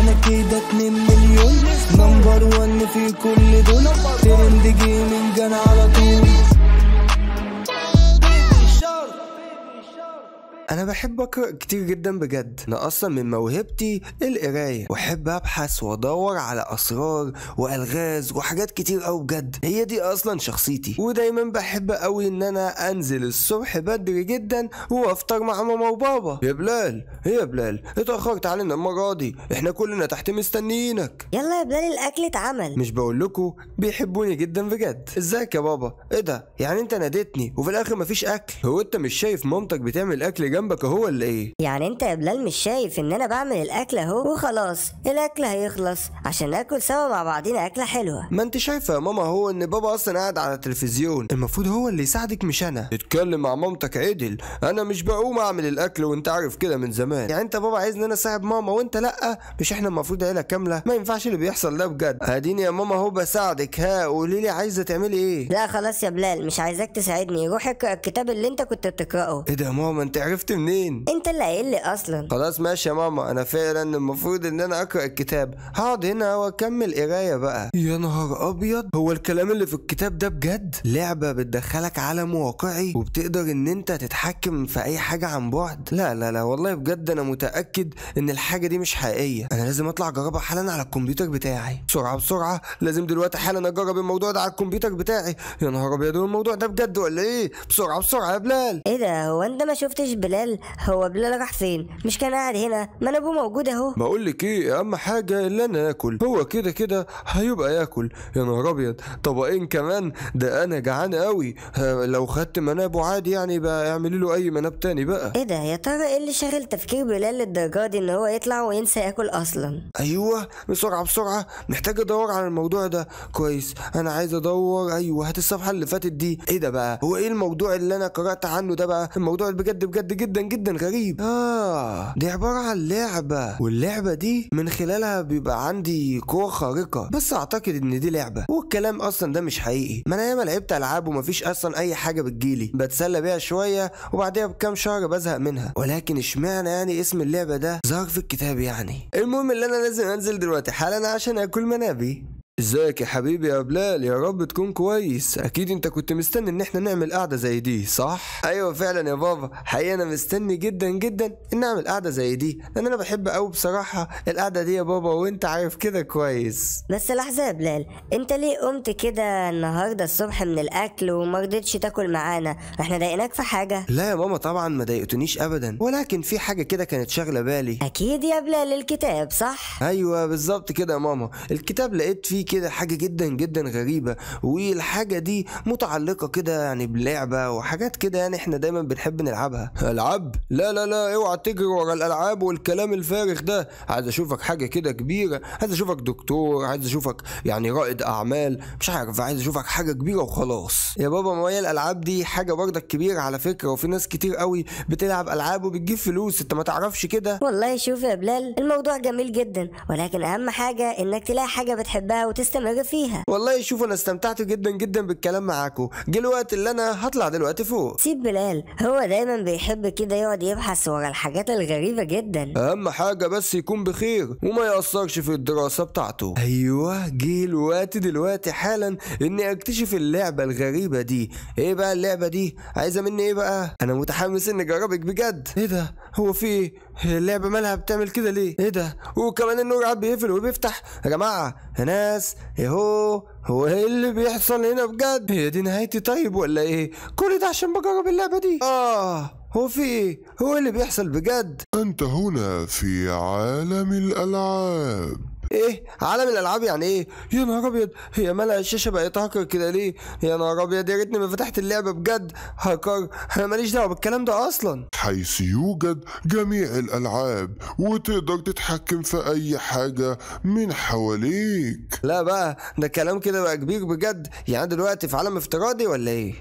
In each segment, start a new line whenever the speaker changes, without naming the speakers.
أنا كده اتنين مليون. number one في كل دول. trend gaming أنا على طول.
أنا بحب اقرا كتير جدا بجد. أنا أصلا من موهبتي القراية. وأحب أبحث وأدور على أسرار وألغاز وحاجات كتير قوي بجد. هي دي أصلا شخصيتي. ودايما بحب قوي إن أنا أنزل الصبح بدري جدا وأفطر مع ماما وبابا. يا بلال يا بلال اتأخرت علينا المرة دي. إحنا كلنا تحت مستنيينك.
يلا يا بلال الأكل اتعمل.
مش بقول لكم بيحبوني جدا بجد. إزيك يا بابا؟ إيه ده؟ يعني أنت ناديتني وفي الآخر مفيش أكل. هو أنت مش شايف مامتك بتعمل أكل جنبك اهو ولا إيه؟
يعني أنت يا بلال مش شايف إن أنا بعمل الأكل أهو وخلاص الأكل هيخلص عشان ناكل سوا مع بعضينا أكلة حلوة.
ما أنت شايفة يا ماما هو إن بابا أصلا قاعد على التلفزيون. المفروض هو اللي يساعدك مش أنا. اتكلم مع مامتك عدل أنا مش بقوم أعمل الأكل وأنت عارف كده من زمان. يعني أنت بابا عايز ان أنا أساعد ماما وأنت لأ؟ مش إحنا المفروض عيلة كاملة؟ ما ينفعش اللي بيحصل ده بجد. أديني يا ماما أهو بساعدك. ها قولي لي عايزة تعملي إيه؟
لا خلاص يا بلال مش عايزاك تساعدني. روح اقرأ الكتاب اللي أنت كنت بتقرأه.
إيه ده يا ماما؟ أنت عرفت منين؟
انت اللي قايل لي أصلا.
خلاص ماشي يا ماما. أنا فعلا المفروض إن أنا أقرأ الكتاب. هقعد هنا وأكمل قراية بقى. يا نهار أبيض. هو الكلام اللي في الكتاب ده بجد؟ لعبة بتدخلك عالم واقعي وبتقدر إن أنت تتحكم في أي حاجة عن بعد. لا لا لا والله بجد أنا متأكد إن الحاجة دي مش حقيقية. أنا لازم أطلع أجربها حالا على الكمبيوتر بتاعي. بسرعة بسرعة. لازم دلوقتي حالا أجرب الموضوع ده على الكمبيوتر بتاعي. يا نهار أبيض هو الموضوع ده بجد ولا إيه؟ بسرعة بسرعة يا بلال.
إيه ده؟ هو أنت ما شفتش بلال هو بلال راح فين مش كان قاعد هنا ما أنا أبوه موجود أهو.
بقول لك إيه أهم حاجة اللي أنا آكل. هو كده كده هيبقى ياكل. يا نهار أبيض. طبقين كمان؟ ده أنا جعان قوي لو خدت منابه عادي يعني بقى اعملي له أي مناب تاني بقى.
إيه ده؟ يا ترى إيه اللي شاغل تفكير بلال للدرجة دي إن هو يطلع وينسى ياكل أصلا؟
أيوه بسرعة بسرعة. محتاج أدور على الموضوع ده. كويس. أنا عايز أدور. أيوه هات الصفحة اللي فاتت دي. إيه ده بقى؟ هو إيه الموضوع اللي أنا قرأت عنه ده بقى؟ الموضوع بجد بجد جدا جدا غريب. آه دي عبارة عن لعبة واللعبة دي من خلالها بيبقى عندي قوة خارقة بس أعتقد إن دي لعبة والكلام أصلا ده مش حقيقي. ما أنا ياما لعبت ألعاب ومفيش أصلا أي حاجة بتجيلي بتسلى بيها شوية وبعديها بكام شهر بزهق منها. ولكن اشمعنى يعني اسم اللعبة ده ظهر في الكتاب يعني؟ المهم اللي أنا لازم أنزل دلوقتي حالا عشان آكل منابي. ازيك يا حبيبي يا بلال؟ يا رب تكون كويس. أكيد أنت كنت مستني إن إحنا نعمل قعدة زي دي صح؟ أيوه فعلا يا بابا. حقيقة أنا مستني جدا جدا إن نعمل قعدة زي دي لأن أنا بحب قوي بصراحة القعدة دي يا بابا وأنت عارف كده كويس.
بس لحظة يا بلال أنت ليه قمت كده النهارده الصبح من الأكل وما رضيتش تاكل معانا؟ إحنا ضايقناك في حاجة.
لا يا ماما طبعا ما ضايقتنيش ابدا ولكن في حاجة كده كانت شاغلة بالي.
أكيد يا بلال الكتاب صح؟
أيوه بالظبط كده يا ماما. الكتاب لقيت فيه كده حاجة جدا جدا غريبة والحاجة دي متعلقة كده يعني بلعبة وحاجات كده يعني إحنا دايما بنحب نلعبها. ألعاب؟ لا لا لا أوعى تجري ورا الألعاب والكلام الفارغ ده. عايز أشوفك حاجة كده كبيرة عايز أشوفك دكتور عايز أشوفك يعني رائد أعمال مش عارف عايز أشوفك حاجة كبيرة وخلاص. يا بابا ما هي الألعاب دي حاجة برضك كبيرة على فكرة وفي ناس كتير قوي بتلعب ألعاب وبتجيب فلوس. أنت ما تعرفش كده؟
والله شوف يا بلال الموضوع جميل جدا ولكن أهم حاجة إنك تلاقي حاجة بتحبها وتستمر فيها.
والله شوف أنا استمتعت جدا جدا بالكلام معاكم جه الوقت اللي أنا هطلع دلوقتي فوق.
سيب بلال هو دايما بيحب كده يقعد يبحث ورا الحاجات الغريبة جدا.
أهم حاجة بس يكون بخير وما يأثرش في الدراسة بتاعته. أيوه جه الوقت دلوقتي حالا إني أكتشف اللعبة الغريبة دي. إيه بقى اللعبة دي؟ عايزة مني إيه بقى؟ أنا متحمس إني أجربك بجد. إيه ده؟ هو في إيه؟ هي اللعبة مالها بتعمل كده ليه؟ إيه ده؟ وكمان النور قاعد بيقفل وبيفتح. يا جماعة يا ناس يهو هو إيه اللي بيحصل هنا بجد؟ هي دي نهايتي طيب ولا إيه؟ كل ده عشان بجرب اللعبة دي. آه هو في إيه؟ هو إيه اللي بيحصل بجد؟
أنت هنا في عالم الألعاب.
إيه عالم الألعاب يعني إيه؟ يا نهار أبيض هي مالها الشاشه بقت هاكر كده ليه؟ يا نهار أبيض يا ريتني ما فتحت اللعبة بجد هاكر أنا ماليش دعوة بالكلام ده أصلا.
حيث يوجد جميع الألعاب وتقدر تتحكم في أي حاجة من حواليك.
لا بقى ده كلام كده بقى كبير بجد يعني دلوقتي في عالم افتراضي ولا إيه؟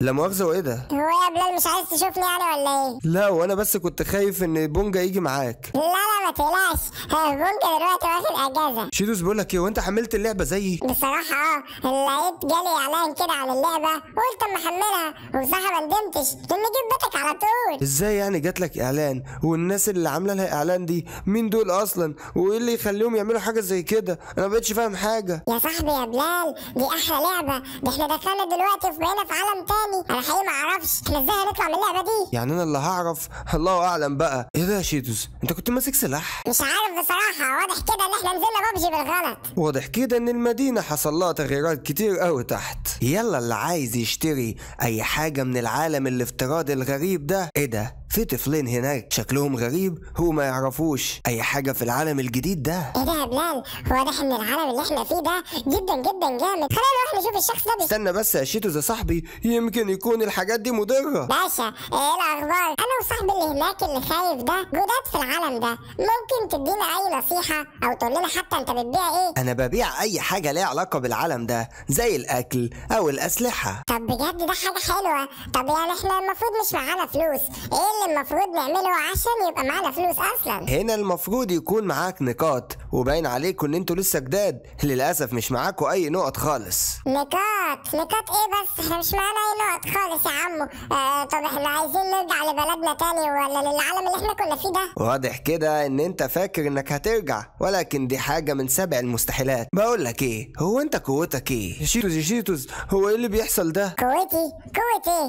لا مؤاخذة وإيه ده؟
هو يا بلال مش عايز تشوفني يعني ولا إيه؟
لا وأنا بس كنت خايف إن بونجا يجي معاك.
لا لا ما تقلقش. ممكن دلوقتي واخد أجازة.
شيتوس بقول لك إيه وأنت حملت اللعبة زيي؟
بصراحة آه لقيت جالي إعلان كده عن اللعبة قلت أما أحملها وبصراحة ما ندمتش. لأن جيت بيتك على طول.
إزاي يعني جات لك إعلان؟ والناس اللي عاملة لها إعلان دي مين دول أصلا؟ وإيه اللي يخليهم يعملوا حاجة زي كده؟ أنا ما بقتش فاهم حاجة.
يا صاحبي يا بلال دي أحلى لعبة. ده إحنا دخلنا دلوقتي وبقينا في عالم تاني. أنا حقيقي ما أعرفش. إحنا إزاي هنطلع من اللعبة دي؟
يعني أنا اللي هعرف؟ الله أعلم بقى. إيه ده يا شيتوس أنت كنت ماسك سلاح؟
مش عارف بصراحة واضح كده إن إحنا نزلنا بابجي بالغلط.
واضح كده إن المدينة حصل لها تغييرات كتير قوي تحت. يلا اللي عايز يشتري أي حاجة من العالم الافتراضي الغريب ده. إيه ده؟ في طفلين هناك شكلهم غريب هو ما يعرفوش أي حاجة في العالم الجديد ده.
إيه ده يا بلال؟ واضح إن العالم اللي إحنا فيه ده جدا جدا جامد. خلينا نروح نشوف الشخص ده
استنى بس يا شيتوس يا صاحبي يمكن يكون الحاجات دي مضرة.
باشا إيه الأخبار؟ أنا وصاحبي اللي هناك اللي خايف ده جداد في العالم ده. ممكن تدينا أي نصيحة أو تقول لنا حتى أنت بتبيع إيه؟
أنا ببيع أي حاجة ليها علاقة بالعالم ده زي الأكل أو الأسلحة.
طب بجد ده حاجة حلوة. طب يعني إحنا المفروض مش معانا فلوس. إيه اللي المفروض نعمله عشان يبقى معانا فلوس أصلا؟
هنا المفروض يكون معاك نقاط وباين عليكم إن أنتوا لسه جداد. للأسف مش معاكوا أي نقط خالص.
نقاط؟ نقاط إيه بس؟ إحنا مش معانا أي نقط خالص يا عمو. آه طب إحنا عايزين نرجع لبلدنا تاني ولا للعالم اللي إحنا كنا فيه ده؟
واضح كده إن أنت فاكر إنك هترجع ولكن دي حاجة من سبع المستحيلات. بقول لك إيه؟ هو أنت قوتك إيه؟ شيتوس يا شيتوس هو إيه اللي بيحصل ده؟
قوتي؟ قوة إيه؟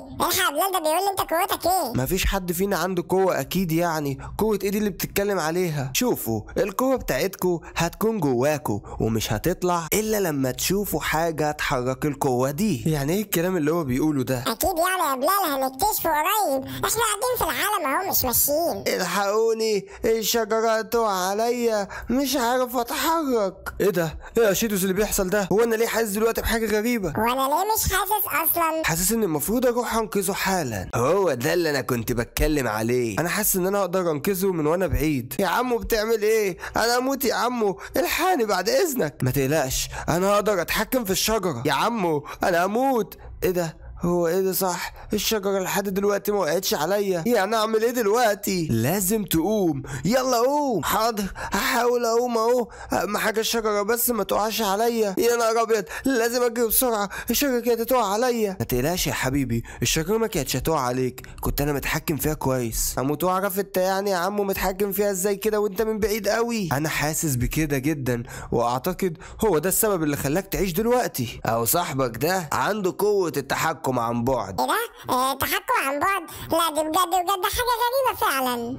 بلال ده بيقول لي أنت قوتك إيه؟
مفيش حد فينا عنده قوة أكيد يعني. قوة إيه دي اللي بتتكلم عليها؟ شوفوا القوة بتاعتكوا هتكون جواكوا ومش هتطلع إلا لما تشوفوا حاجة تحرك القوة دي. يعني إيه الكلام اللي هو بيقوله ده؟
أكيد يعني يا بلال هنكتشفه قريب. إحنا قاعدين في العالم أهو مش ماشيين.
الحقوني الشجرة تقع عليا مش عارف أتحرك. إيه ده؟ إيه يا شيتوس اللي بيحصل ده؟ هو أنا ليه حاسس دلوقتي بحاجة غريبة؟
وأنا ليه مش حاسس أصلا؟
حاسس ان المفروض أروح أنقذه حالا. هو ده اللي أنا كنت بتكلم عليه. أنا حاسس إن أنا أقدر أنقذه من وأنا بعيد. يا عمو بتعمل إيه؟ أنا أموت يا عمو. الحقني بعد إذنك. ما تقلقش أنا أقدر أتحكم في الشجرة. يا عمو أنا أموت إيه ده؟ هو إيه ده صح؟ الشجرة لحد دلوقتي ما وقعتش عليا. يعني أعمل إيه دلوقتي؟ لازم تقوم. يلا قوم. حاضر. هحاول أقوم أهو. أهم حاجة الشجرة بس ما تقعش عليا. يا نهار أبيض. لازم أجري بسرعة. الشجرة كانت هتقع عليا. ما تقلقش يا حبيبي. الشجرة ما كانتش هتقع عليك. كنت أنا متحكم فيها كويس. أموت واعرف انت يعني يا عمو متحكم فيها إزاي كده وأنت من بعيد قوي أنا حاسس بكده جدا. وأعتقد هو ده السبب اللي خلاك تعيش دلوقتي. أو صاحبك ده عنده قوة التحكم عن بعد.
إيه ده آه تحكم عن بعد. لا دي بجد بجد حاجة غريبة فعلا.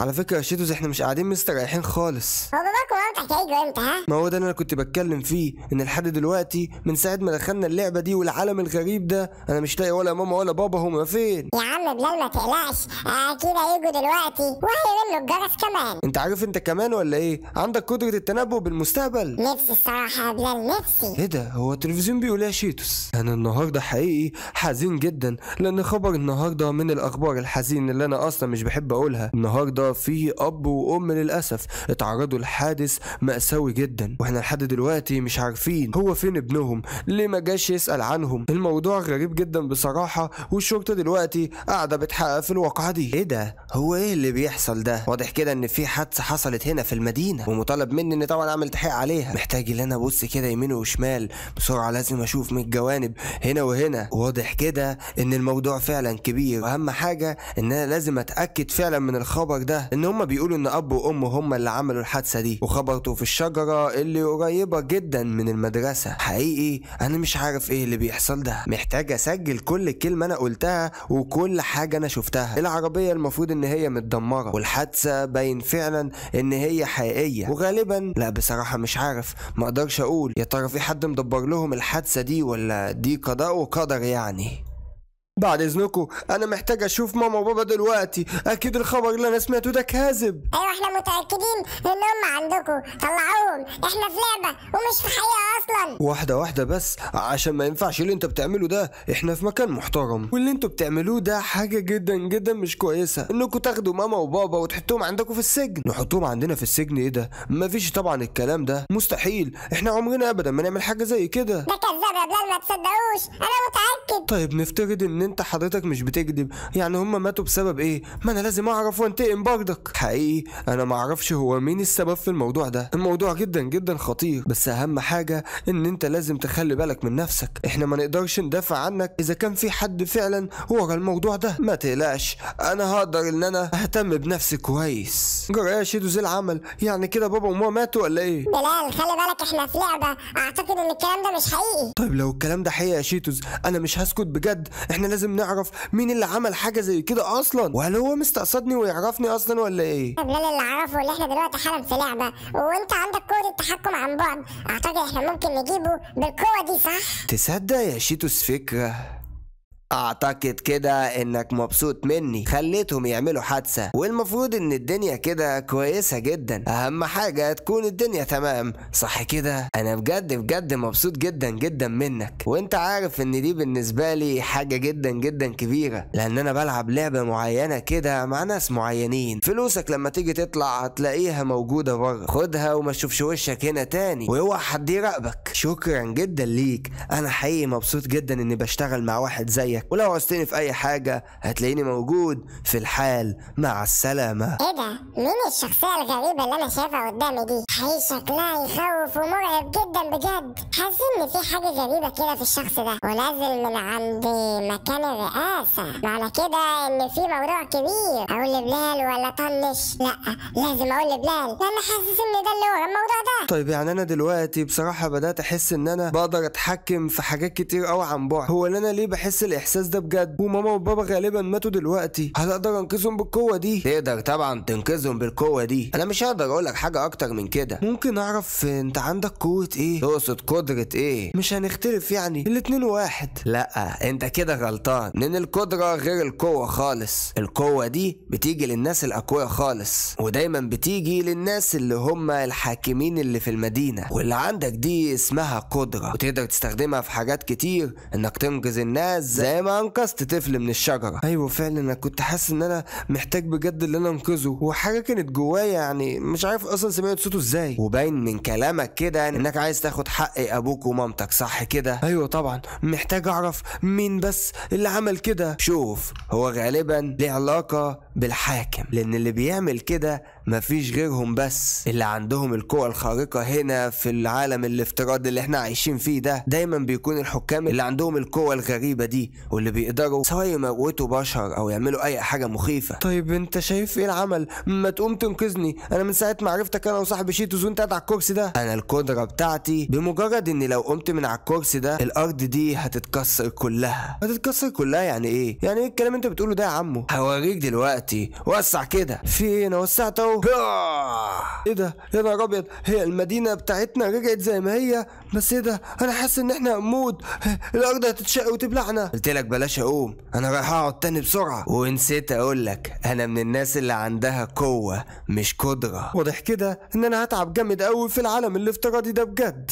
على فكرة يا شيتوس إحنا مش قاعدين مستريحين خالص.
هو باباك ومامتك هيجوا إمتى ها؟
ما هو ده اللي أنا كنت بتكلم فيه إن لحد دلوقتي من ساعة ما دخلنا اللعبة دي والعالم الغريب ده أنا مش لاقي ولا ماما ولا بابا هما فين؟
يا عم بلال ما تقلقش. أكيد هيجوا دلوقتي وهيرنوا الجرس كمان.
أنت عارف أنت كمان ولا إيه؟ عندك قدرة التنبؤ بالمستقبل.
نفسي الصراحة يا بلال نفسي.
إيه ده؟ هو التلفزيون بيقول إيه يا شيتوس أنا النهارده حقيقي حزين جدا لأن خبر النهارده من الأخبار الحزين اللي أنا أصلا مش بحب أقولها. النهارده في أب وأم للأسف. اتعرضوا لحادث مأساوي جدا. وإحنا لحد دلوقتي مش عارفين هو فين ابنهم ليه ما جاش يسأل عنهم. الموضوع غريب جدا بصراحة والشرطة دلوقتي قاعدة بتحقق في الواقعة دي. إيه ده؟ هو إيه اللي بيحصل ده؟ واضح كده إن في حادثة حصلت هنا في المدينة ومطالب مني إني طبعا أعمل تحقيق عليها. محتاج إن أنا أبص كده يمين وشمال بسرعة لازم أشوف من الجوانب هنا وهنا. واضح كده إن الموضوع فعلا كبير. وأهم حاجة إن أنا لازم أتأكد فعلا من الخبر ده. إن هما بيقولوا إن أب وأم هما اللي عملوا الحادثة دي وخبطوا في الشجرة اللي قريبة جدا من المدرسة. حقيقي أنا مش عارف إيه اللي بيحصل ده. محتاج أسجل كل كلمة أنا قلتها وكل حاجة أنا شفتها. العربية المفروض إن هي متدمرة والحادثة باين فعلا إن هي حقيقية. وغالبا لا بصراحة مش عارف. ما أقدرش أقول. يا ترى في حد مدبر لهم الحادثة دي ولا دي قضاء وقدر يعني؟ بعد إذنكم أنا محتاج أشوف ماما وبابا دلوقتي. أكيد الخبر اللي أنا سمعته ده كاذب.
أيوه إحنا متأكدين إن هم عندكم. طلعوهم. إحنا في لعبة ومش في حقيقة أصلا.
واحدة واحدة بس عشان ما ينفعش اللي أنت بتعمله ده. إحنا في مكان محترم. واللي أنتوا بتعملوه ده حاجة جدا جدا مش كويسة. انكم تاخدوا ماما وبابا وتحطوهم عندكم في السجن. نحطهم عندنا في السجن إيه ده؟ مفيش طبعا الكلام ده. مستحيل. إحنا عمرنا ابدا ما نعمل حاجة زي كده.
ده كذاب يا بلال ما تصدقوش. أنا متأكد.
طيب نفترض إن انت حضرتك مش بتكذب. يعني هم ماتوا بسبب إيه؟ ما أنا لازم اعرف وانتقم برضك. حقيقي. أنا ما أعرفش هو مين السبب في الموضوع ده. الموضوع جدا جدا خطير. بس اهم حاجة ان انت لازم تخلي بالك من نفسك. إحنا ما نقدرش ندافع عنك إذا كان في حد فعلا ورا الموضوع ده. ما تقلقش. أنا هقدر إن أنا أهتم بنفسي كويس. جرى يا شيدو زي العمل. يعني كده بابا وماما ماتوا ولا إيه؟
بلال خلي بالك إحنا في لعبة. أعتقد إن الكلام ده مش حقيقي.
طيب لو الكلام ده حقيقة يا شيتوز أنا مش هسكت بجد. إحنا لازم نعرف مين اللي عمل حاجة زي كده أصلا. وهل هو مستقصدني ويعرفني أصلا ولا إيه؟
بلال اللي أعرفه اللي إحنا دلوقتي حالا في لعبة وأنت عندك قوة التحكم عن بعد. أعتقد إحنا ممكن نجيبه بالقوة دي صح؟
تصدق يا شيتوس فكرة. أعتقد كده إنك مبسوط مني. خليتهم يعملوا حادثة. والمفروض إن الدنيا كده كويسة جدا. أهم حاجة تكون الدنيا تمام. صح كده؟ أنا بجد بجد مبسوط جدا جدا منك. وأنت عارف إن دي بالنسبة لي حاجة جدا جدا كبيرة. لأن أنا بلعب لعبة معينة كده مع ناس معينين. فلوسك لما تيجي تطلع هتلاقيها موجودة بره. خدها وما تشوفش وشك هنا تاني. وأوعى حد يراقبك. شكرا جدا ليك. أنا حقيقي مبسوط جدا إني بشتغل مع واحد زيك. ولو عوزتني في أي حاجة هتلاقيني موجود في الحال مع السلامة.
إيه ده؟ مين الشخصية الغريبة اللي أنا شايفها قدامي دي؟ حقيقي شكلها يخوف ومرعب جدا بجد. حاسس إن في حاجة غريبة كده في الشخص ده. ونازل من عند مكان الرئاسة. معنى كده إن في موضوع كبير. أقول لبلال ولا طنش؟ لأ لازم أقول لبلال. لأن حاسس إن ده اللي ورا الموضوع ده.
طيب يعني أنا دلوقتي بصراحة بدأت أحس إن أنا بقدر أتحكم في حاجات كتير قوي عن بعد. هو اللي أنا ليه بحس الإحساس ده بجد. وماما وبابا غالبا ماتوا دلوقتي. هل أقدر انقذهم بالقوة دي؟ تقدر طبعا تنقذهم بالقوة دي. أنا مش هقدر أقول لك حاجة أكتر من كده. ممكن أعرف أنت عندك قوة إيه؟ تقصد قدرة إيه؟ مش هنختلف يعني. الاتنين واحد. لأ أنت كده غلطان. لأن القدرة غير القوة خالص. القوة دي بتيجي للناس الأقوياء خالص. ودايما بتيجي للناس اللي هم الحاكمين اللي في المدينة. واللي عندك دي اسمها قدرة. وتقدر تستخدمها في حاجات كتير. إنك تنقذ الناس زي ما أنقذت طفل من الشجرة. أيوه فعلا أنا كنت حاسس إن أنا محتاج بجد إن أنا أنقذه. وحاجة كانت جوايا يعني مش عارف أصلا سمعت صوته إزاي. وباين من كلامك كده إنك عايز تاخد حق أبوك ومامتك صح كده؟ أيوه طبعا. محتاج أعرف مين بس اللي عمل كده. شوف هو غالبا ليه علاقة بالحاكم. لأن اللي بيعمل كده مفيش غيرهم بس اللي عندهم القوة الخارقة هنا في العالم الافتراضي اللي إحنا عايشين فيه ده. دايما بيكون الحكام اللي عندهم القوة الغريبة دي واللي بيقدروا سواء يموتوا بشر أو يعملوا أي حاجة مخيفة. طيب أنت شايف إيه العمل؟ ما تقوم تنقذني. أنا من ساعة ما عرفتك أنا وصاحبي شيتوز وانت قاعد على الكرسي ده. أنا القدرة بتاعتي بمجرد إني لو قمت من على الكرسي ده الأرض دي هتتكسر كلها. هتتكسر كلها يعني إيه؟ يعني إيه الكلام أنت بتقوله ده يا عمو؟ هوريك دلوقتي. وسع كده. في إيه أنا وسعت أهو. إيه ده؟ يا نهار أبيض. هي المدينة بتاعتنا رجعت زي ما هي؟ بس إيه ده؟ أنا حاسس إن إحنا هنموت. الأرض هتتشق وتبلعنا. قلت لك بلاش أقوم. أنا رايح أقعد تاني بسرعة. ونسيت أقول لك أنا من الناس اللي عندها قوة مش قدرة. واضح كده إن أنا هتعب جامد قوي في العالم الافتراضي ده بجد.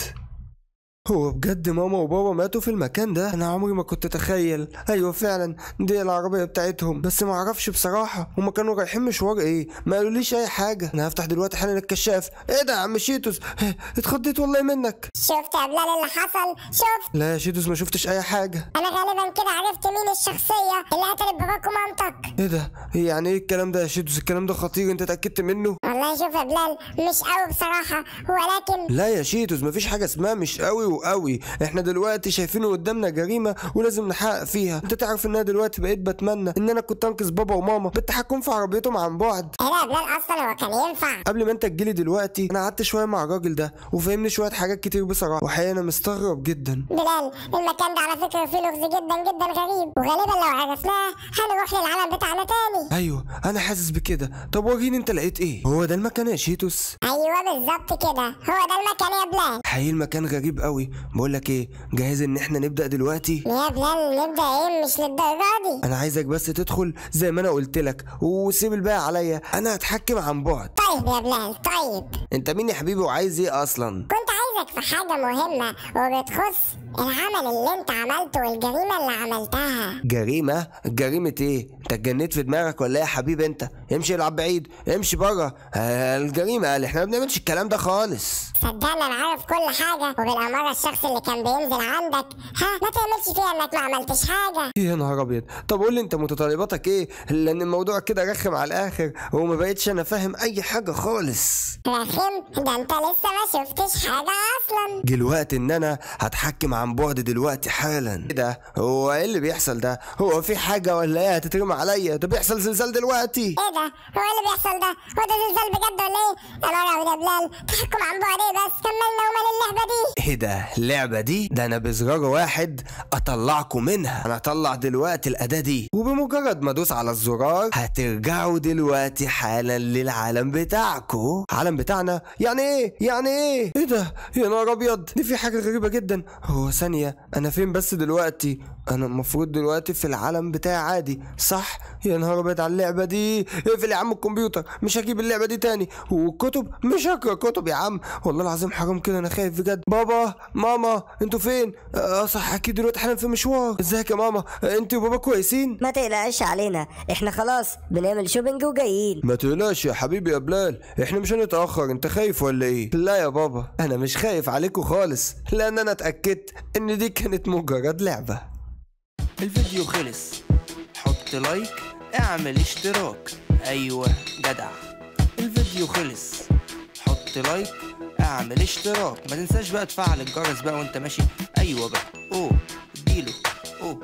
هو بجد ماما وبابا ماتوا في المكان ده؟ أنا عمري ما كنت أتخيل. أيوه فعلا دي العربية بتاعتهم. بس ما أعرفش بصراحة هما كانوا رايحين مشوار إيه؟ ما قالوليش أي حاجة. أنا هفتح دلوقتي حالا الكشاف. إيه ده يا عم شيتوس؟ اتخضيت والله منك.
شفت يا بلال اللي حصل؟ شفت.
لا يا شيتوس ما شفتش أي حاجة.
أنا غالبا كده عرفت مين الشخصية اللي قتلت باباك ومامتك.
إيه ده؟ يعني إيه الكلام ده يا شيتوس؟ الكلام ده خطير أنت اتأكدت منه؟
والله شوف يا بلال مش قوي بصراحة. ولكن
لا يا شيتوس مفيش حاجة اسمها مش قوي وقوي إحنا دلوقتي شايفينه قدامنا جريمة ولازم نحقق فيها. انت تعرف ان أنا دلوقتي بقيت بتمنى ان أنا كنت انقذ بابا وماما بالتحكم في عربيتهم عن بعد.
إيه يا بلال أصلا هو كان ينفع؟
قبل ما انت تجيلي دلوقتي أنا قعدت شوية مع الراجل ده وفهمني شوية حاجات كتير بصراحة وحقيقة أنا مستغرب جدا.
بلال المكان ده على فكرة فيه لغز جدا جدا غريب. وغالبا لو عرفناه هنروح للعالم بتاعنا تاني.
أيوه أنا حاسس بكده. طب وريني أنت لقيت إيه؟ هو ده المكان يا شيتوس؟
أيوه بالظبط كده. هو ده المكان يا بلال.
حقيقي المكان غريب قوي. بقول لك إيه جاهز ان إحنا نبدأ دلوقتي؟
يا بلال نبدأ إيه؟ مش للدرجة دي
أنا عايزك بس تدخل زي ما أنا قلت لك وسيب الباقي عليا أنا هتحكم عن بعد.
طيب يا بلال طيب.
انت مين يا حبيبي وعايز إيه أصلا؟
كنت عايز بركزك في حاجة مهمة وبتخص العمل اللي انت عملته والجريمة اللي عملتها.
جريمة؟ جريمة إيه؟ انت اتجنيت في دماغك ولا إيه يا حبيبي انت؟ امشي العب بعيد امشي بره. آه الجريمة قال إحنا ما بنعملش الكلام ده خالص.
صدقني أنا عارف كل حاجة وبالأمارة الشخص اللي كان بينزل عندك ها ما تعملش فيها انك ما عملتش حاجة.
يا نهار أبيض؟ طب قول لي انت متطلباتك إيه؟ لأن الموضوع كده رخم على الآخر وما بقتش أنا فاهم أي حاجة خالص.
رخم ده انت لسه ما شفتش حاجة أصلا.
دلوقتي إن أنا هتحكم عن بعد دلوقتي حالا. إيه ده؟ هو إيه اللي بيحصل ده؟ هو في حاجة ولا إيه؟ هتترمى عليا. ده بيحصل زلزال دلوقتي.
إيه ده؟ هو إيه اللي بيحصل ده؟ هو ده زلزال بجد ولا إيه؟ أنا ولا يا بلال. تحكم عن بعد إيه بس؟ كملنا ومال اللعبة دي.
إيه ده؟ اللعبة دي؟ ده أنا بزرار واحد أطلعكم منها. أنا هطلع دلوقتي الأداة دي. وبمجرد ما أدوس على الزرار هترجعوا دلوقتي حالا للعالم بتاعكم عالم بتاعنا يعني إيه؟ يعني إيه؟ إيه ده؟ يا نهار أبيض! دي في حاجة غريبة جدا. هو ثانية أنا فين بس دلوقتي؟ أنا المفروض دلوقتي في العالم بتاعي عادي. صح؟ يا نهار أبيض على اللعبة دي. اقفل يا عم الكمبيوتر. مش هجيب اللعبة دي تاني. والكتب؟ مش هقرأ كتب يا عم. والله العظيم حرام كده أنا خايف بجد. بابا ماما أنتوا فين؟ آه صح أكيد دلوقتي حالا في مشوار. ازيك يا ماما؟ انت وبابا كويسين؟
ما تقلقش علينا. إحنا خلاص بنعمل shopping وجايين.
ما تقلقش يا حبيبي يا بلال. إحنا مش هنتأخر. انت خايف ولا إيه؟ لا يا بابا. أنا مش خايف عليكم خالص. لأن أنا اتأكدت إن دي كانت مجرد لعبة.
الفيديو خلص. حط like اعمل اشتراك. أيوه جدع. الفيديو خلص. حط like اعمل اشتراك. ما تنساش بقى تفعل الجرس بقى وانت ماشي. أيوه بقى. أوه اديله أوه